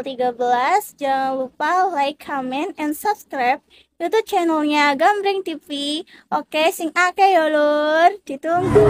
pukul 13. Jangan lupa like, comment, and subscribe YouTube channelnya Gambreng TV. Oke, sing ake ya lur. Ditunggu.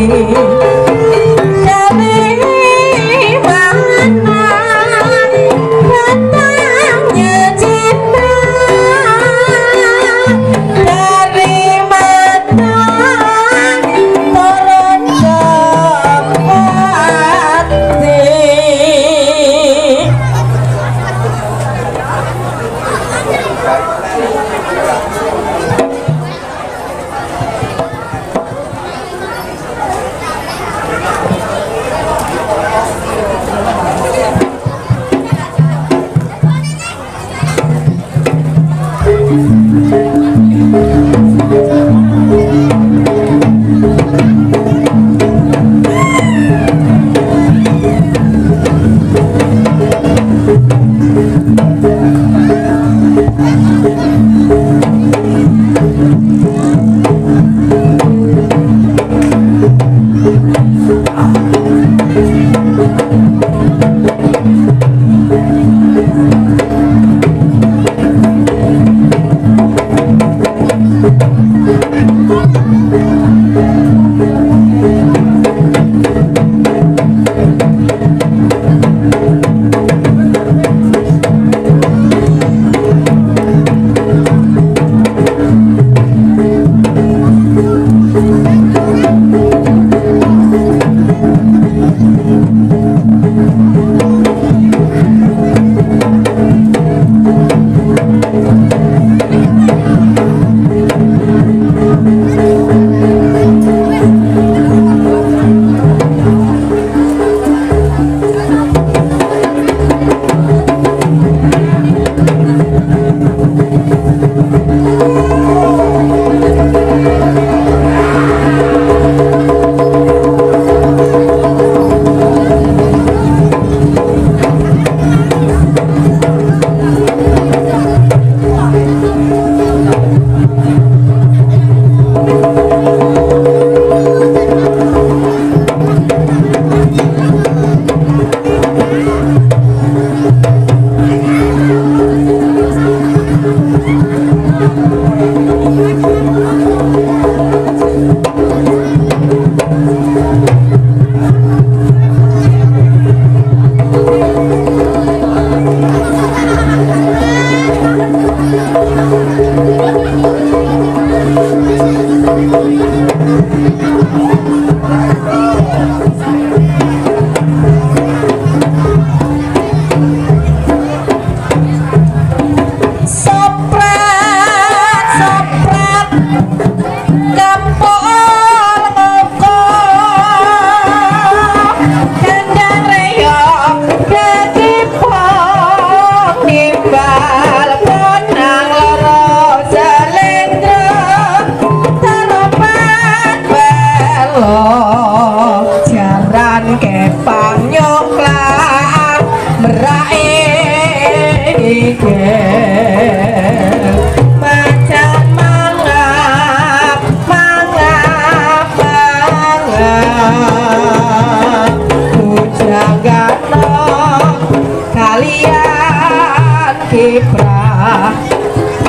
嗯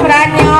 pranyo.